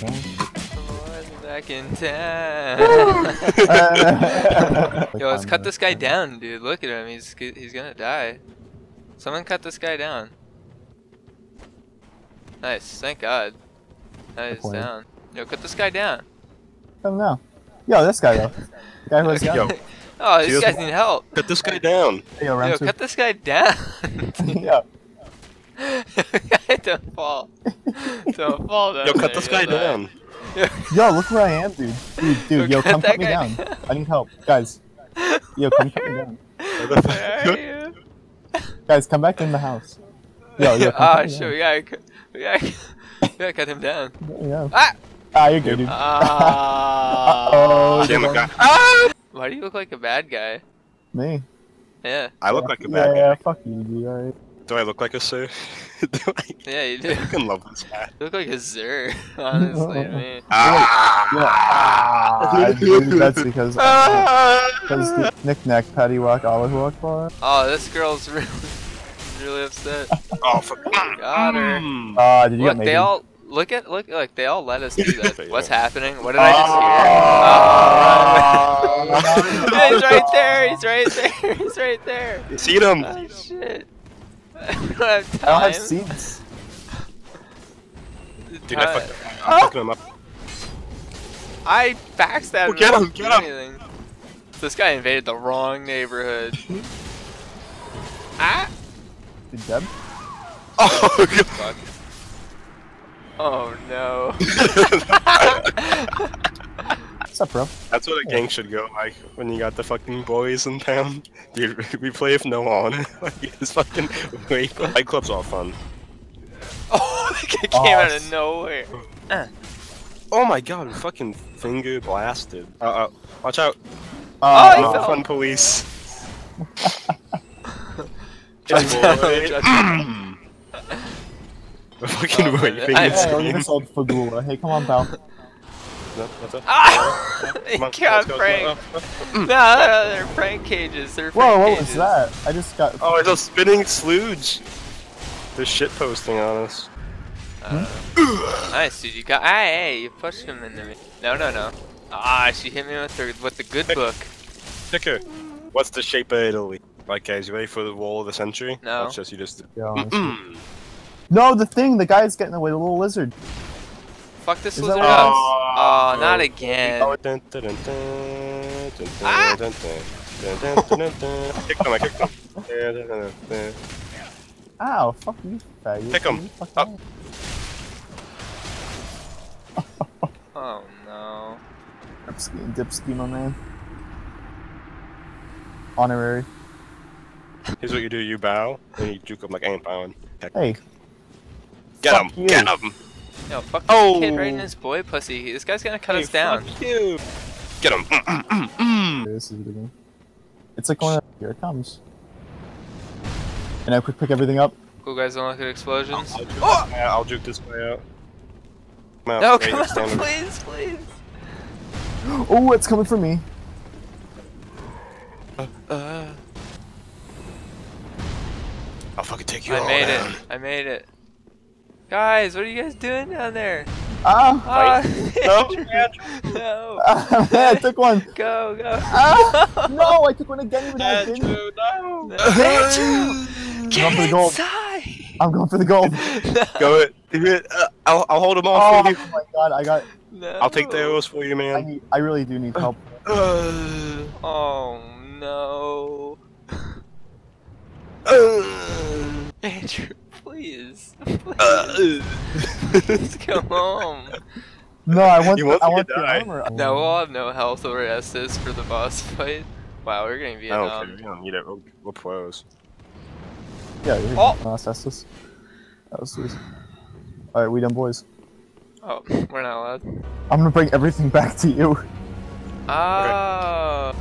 town. Uh, Yo, let's cut this guy down, dude. Look at him. He's he's gonna die. Someone cut this guy down. Nice. Thank God. Now he's down. Yo, cut this guy down. Oh don't. Yo, this guy though. Guy who has Yo. oh, these this guys need help. Cut this guy down. Yo, Yo, cut this guy down. yeah. Don't fall. Don't fall down Yo, cut there, this guy you'll down. Yo, look where I am, dude. Dude, dude, yo, Cut come cut me down. down. I need help, guys. Yo, come cut me down. Where are you? Guys, come back in the house. Yo, yo, come Ah, cut me shit, down. we gotta, we gotta, we gotta cut him down. Yeah. Ah! Ah, you're good, dude. Ah. Uh-oh. Damn it, guy. Why do you look like a bad guy? Me. Yeah, I look like a bad yeah, guy. Yeah, fuck you, dude. Alright. Do I look like a sir? Do I? yeah, you do. I fucking love this hat. You look like a zer, honestly, to me. Ah! Yeah. Ah, dude, that's because because the knick-knack, paddywhack, Allahu Akbar. Oh, this girl's really, really upset. Oh, fuck. Got her. Mm. Ah, did you Look, get they all look at look like they all let us do that. What's happening? What did I just hear? Oh, Ah. he's right there. He's right there. He's right there. You see them? Oh shit. I don't have time. I don't have seats. Dude, I Time. fucked up. I'm fucking them up. I backstabbed Oh, get him. him, get him. This guy invaded the wrong neighborhood. ah! Dude, Deb? Oh, God. Oh no. What's up, bro? That's what a gang should go like when you got the fucking boys in town. Dude, we play with no honor. Like, it's fucking wait, fight club's all fun. oh, that guy Oh, came out of nowhere. Oh my god, we fucking finger blasted. Uh uh, watch out. Oh, he Uh. Fun police. Judge- boy. Judge- fucking Oh, waving I- and Hey, look at screaming. this old Fagula. Hey, come on, pal. No, what's up? Ah! he Come on, got let's go, pranked. let's go. No, no, they're prank cages. They're prank Whoa, what cages. was that? I just got. Oh, it's a spinning sludge. They're shit posting on us. Nice, dude. You got. Hey, hey, you pushed him into me. No, no, no. Ah, she hit me with the with the good book. Ticker. What's the shape of Italy? Like, guys, you ready for the wall of the century? No. That's just you just. Yeah, no, the thing, the guy's getting away, the little lizard. Fuck this Is lizard that up. what- Oh, not again. Oh, Ah! kicked him, I kicked him. Ow, fuck you, faggot. Pick 'em. You fucking- Up. Oh no. Dipski, Dipski, my man. Honorary. Here's what you do: you bow, and you juke him like I ain't bowing. Hey, Get fuck him! you. Get him! Yo, fuck Oh. this kid right in his boy pussy. This guy's gonna cut Hey, us down. fuck you! Get him! Mm, mm, mm, this is the. It's like going. Here it comes. And I quick pick everything up. Cool guys don't look at explosions. I'll juke, Oh! this guy out, I'll juke this guy out. Come out, No, come on, over- please, please. Oh, it's coming for me. Uh, I'll fucking take you I all made down. it. I made it. Guys, what are you guys doing down there? Ah! Ah, No, no. ah man, I took one. Go, go. Ah! No, I took one again even though I didn't. Andrew, no! No. Andrew, I'm get going for the gold. inside. I'm going for the gold. Go it, do it. Uh, I'll, I'll hold him off Oh for you. Oh my god, I got. No. I'll take the arrows for you, I man. need. I really do need help. Uh, Oh no. uh, Andrew, please. uh. Please. Let's go home. No, I want. The, I want to the die? armor. Now we'll have no health or Estus for the boss fight. Wow, we're getting I Vietnam. don't care. We don't need it. We're, we're pros. Yeah, you're Oh. oh. assess this. That was this. Alright, we done, boys. Oh, we're not allowed. I'm gonna bring everything back to you. Oh.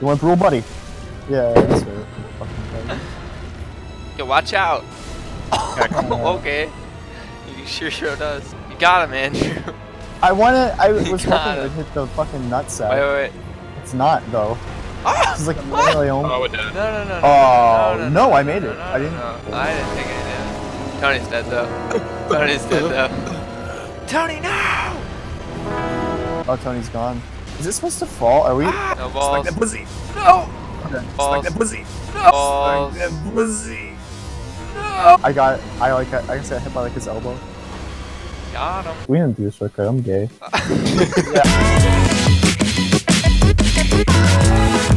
You want rule, buddy? Yeah, that's right. Fucking buddy. Yo, watch out. Okay. You sure showed us. You got him, Andrew. I wanna. I was You hoping got it would hit the fucking nutsack. Wait, wait, wait. It's not though. Ah! This is like a melee only. Oh, we're dead. No, no, no, no. Oh, no, no, no, I made no, it. no, I didn't- no. I didn't take any damage. Tony's dead though. Tony's dead though. Tony, no! Oh, Tony's gone. Is it supposed to fall? Are we? No balls. It's like that pussy. No! Okay. Balls. pussy. Balls. It's like that pussy. I got, I like, I guess I hit by like his elbow. Got him. We didn't do this shortcut, I'm gay. yeah.